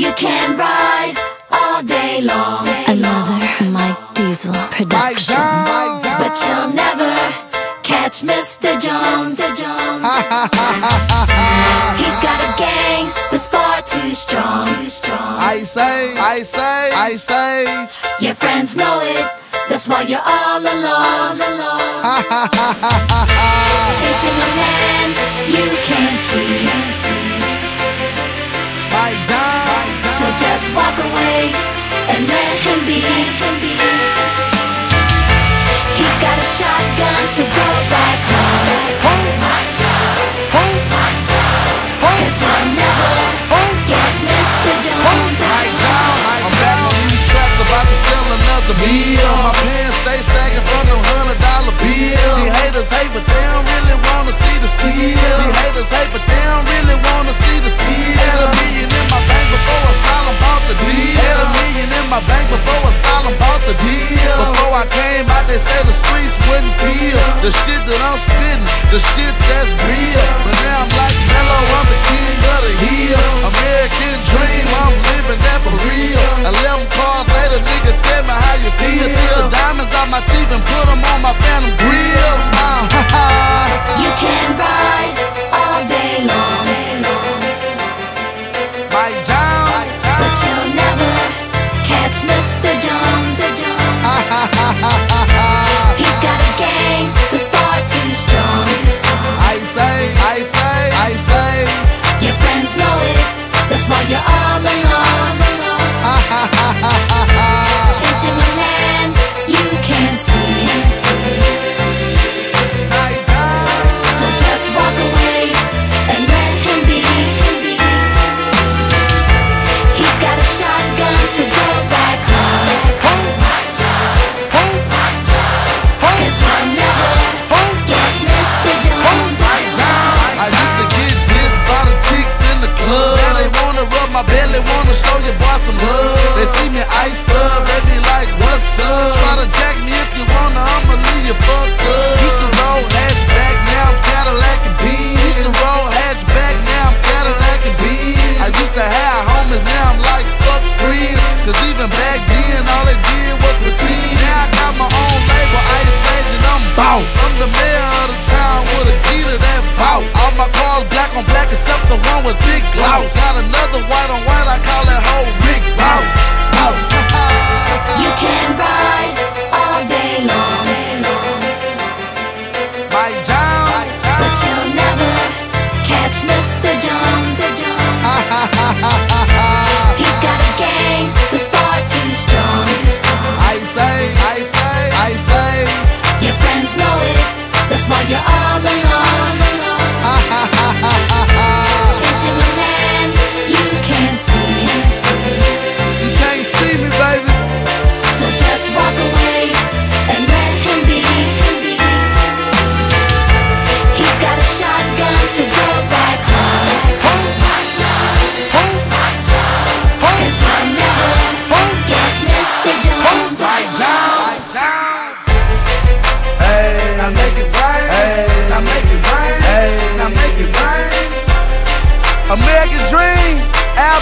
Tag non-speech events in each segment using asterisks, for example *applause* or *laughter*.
You can ride all day long. Another Mike Diesel production. But you'll never catch Mr. Jones. Mr. Jones. *laughs* *laughs* He's got a gang that's far too strong. I say, I say, I say. Your friends know it. That's why you're all alone. All *laughs* alone. Chasing a man. just walk away and let him be. He's got a shotgun, so go back home. Hold my job, hold my job, hold never get Mr. Jones. Hold my job, I'm down these tracks about to sell another bill. My pants stay sagging from them hundred dollar bills. These haters hate, but here. The shit that I'm spitting, the shit that's real. But now I'm like mellow, I'm the king of the hill. American dream, I'm living that for real. Eleven cars later, nigga, tell me how you feel. The diamonds on my teeth and put them on my phantom grill. some love.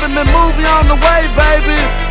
government movie on the way, baby.